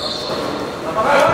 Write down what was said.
Thank you.